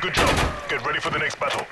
Good job. Get ready for the next battle.